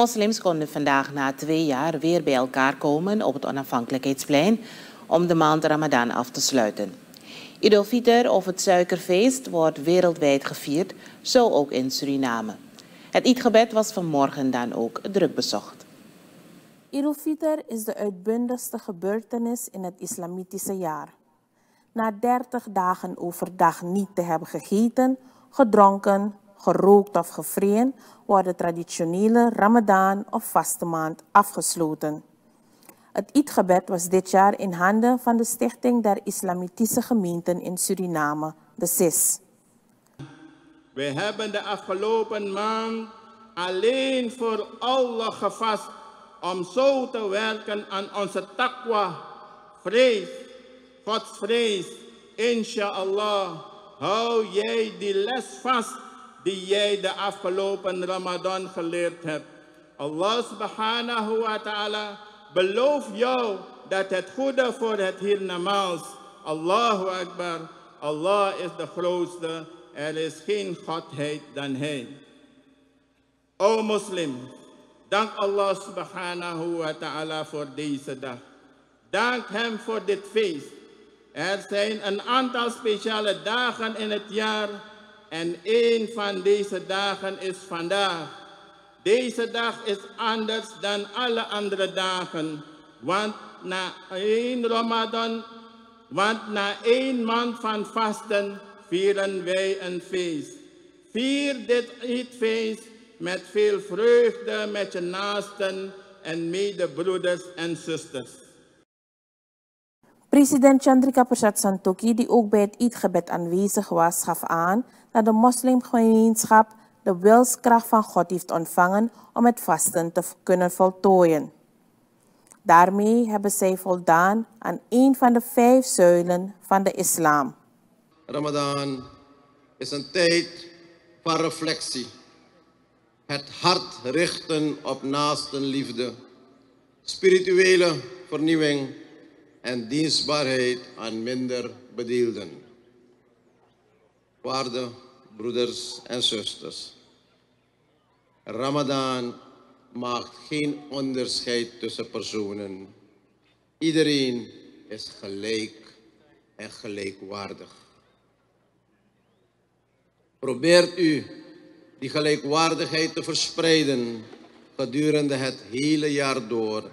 Moslims konden vandaag na twee jaar weer bij elkaar komen op het onafhankelijkheidsplein om de maand Ramadan af te sluiten. Idul Fitr of het suikerfeest wordt wereldwijd gevierd, zo ook in Suriname. Het Eidgebed was vanmorgen dan ook druk bezocht. Idul Fitr is de uitbundigste gebeurtenis in het islamitische jaar. Na 30 dagen overdag niet te hebben gegeten, gedronken, gerookt of gevreden, wordt de traditionele Ramadan of vaste maand afgesloten. Het Eidgebed was dit jaar in handen van de Stichting der Islamitische Gemeenten in Suriname, de SIS. We hebben de afgelopen maand alleen voor Allah gevast om zo te werken aan onze taqwa, vrees, godsvrees. Inshallah, hou jij die les vast die jij de afgelopen Ramadan geleerd hebt. Allah subhanahu wa ta'ala belooft jou dat het goede voor het hiernamaals. Allahu Akbar. Allah is de grootste. Er is geen godheid dan Hij. O moslim, dank Allah subhanahu wa ta'ala voor deze dag. Dank Hem voor dit feest. Er zijn een aantal speciale dagen in het jaar en een van deze dagen is vandaag. Deze dag is anders dan alle andere dagen, want na één Ramadan, want na één maand van vasten vieren wij een feest. Vier dit feest met veel vreugde met je naasten en medebroeders en zusters. President Chandrika Prasad Santokhi, die ook bij het Eidgebed aanwezig was, gaf aan dat de moslimgemeenschap de wilskracht van God heeft ontvangen om het vasten te kunnen voltooien. Daarmee hebben zij voldaan aan een van de vijf zuilen van de islam. Ramadan is een tijd van reflectie. Het hart richten op naastenliefde, spirituele vernieuwing en dienstbaarheid aan minder bedeelden. Waarde broeders en zusters. Ramadan maakt geen onderscheid tussen personen. Iedereen is gelijk en gelijkwaardig. Probeert u die gelijkwaardigheid te verspreiden gedurende het hele jaar door.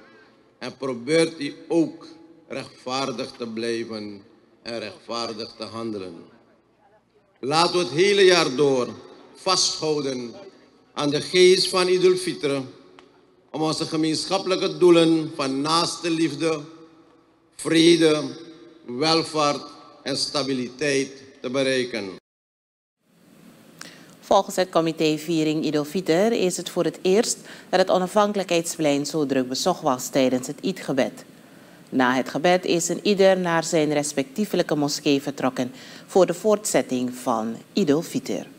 En probeert u ook rechtvaardig te blijven en rechtvaardig te handelen. Laten we het hele jaar door vasthouden aan de geest van Idul Fitr om onze gemeenschappelijke doelen van naaste liefde, vrede, welvaart en stabiliteit te bereiken. Volgens het comité Viering Idul Fitr is het voor het eerst dat het onafhankelijkheidsplein zo druk bezocht was tijdens het Eidgebed. Na het gebed is een ieder naar zijn respectievelijke moskee vertrokken voor de voortzetting van Idul Fitr.